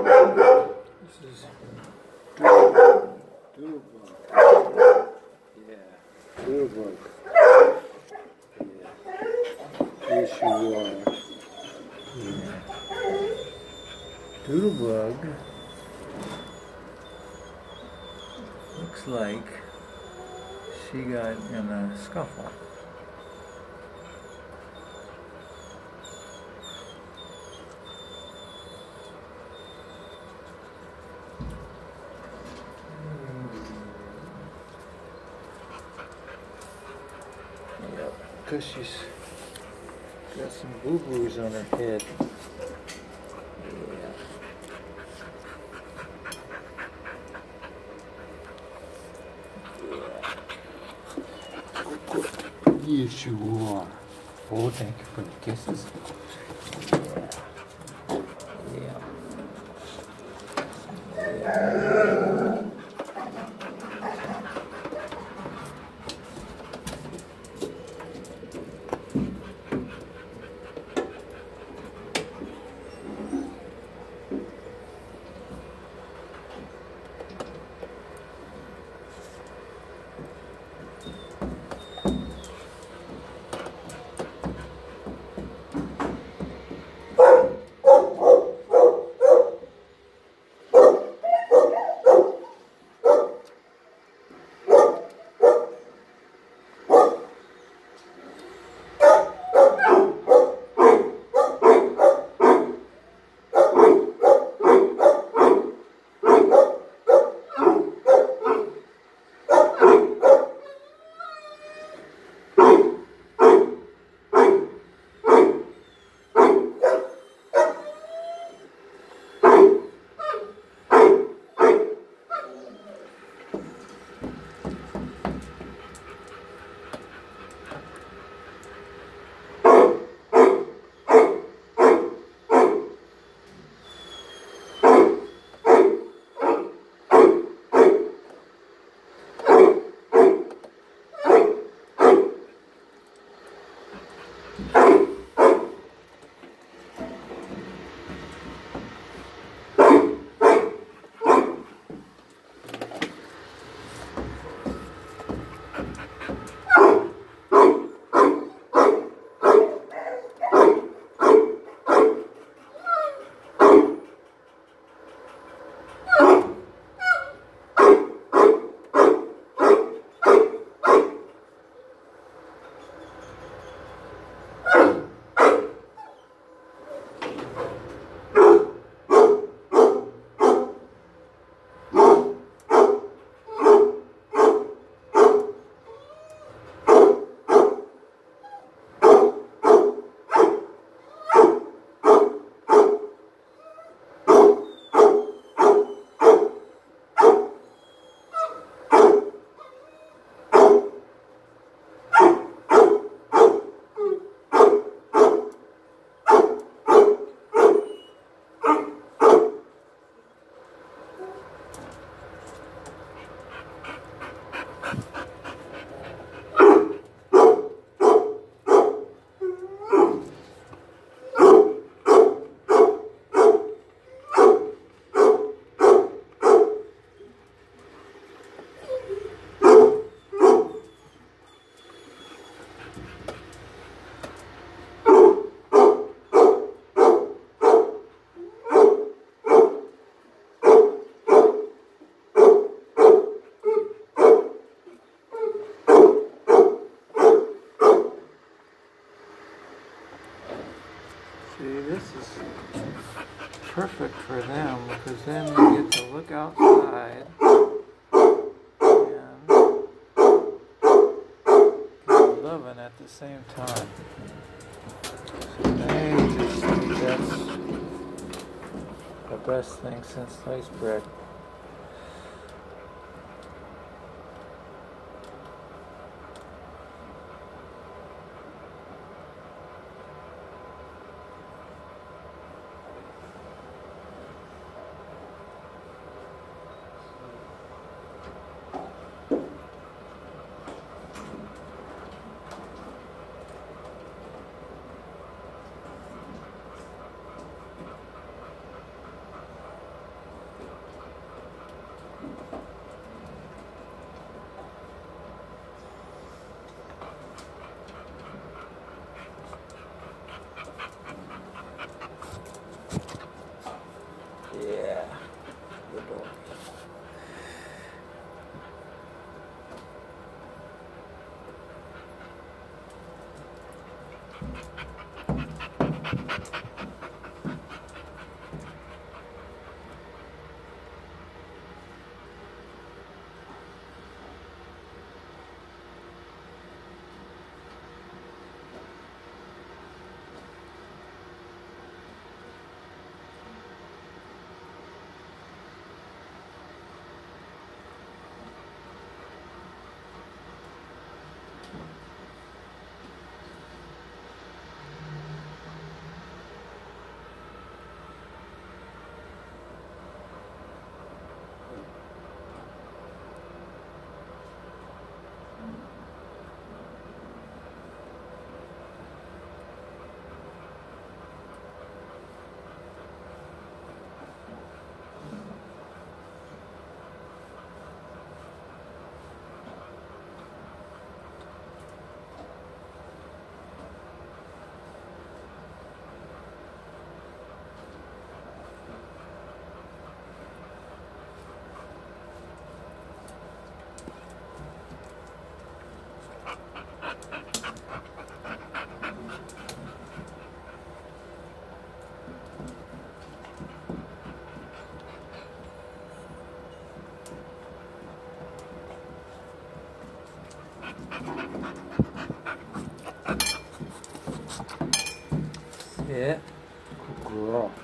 This is doodle. Yeah, doodle bug. Yeah. Yes, you are. Yeah. Doodle bug looks like she got in a scuffle. Because she's got some boo-boos on her head. Yes, you are. Oh, thank you for the kisses. See, this is perfect for them because then they get to look outside and loving at the same time. So they just think that's the best thing since sliced bread. Yeah. Good girl. Yeah.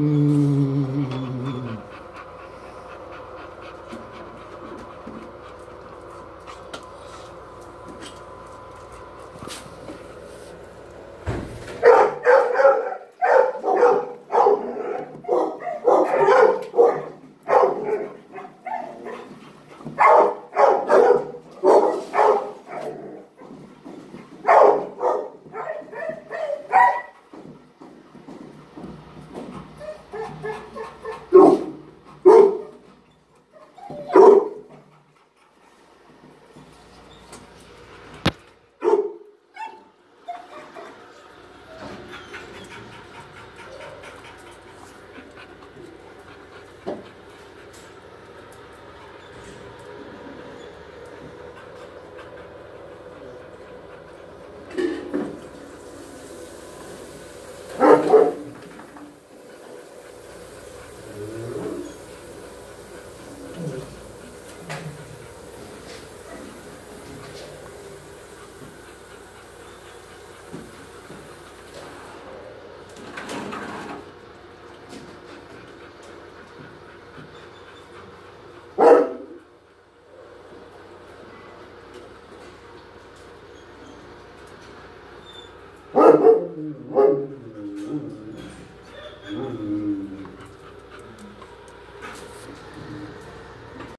Mm.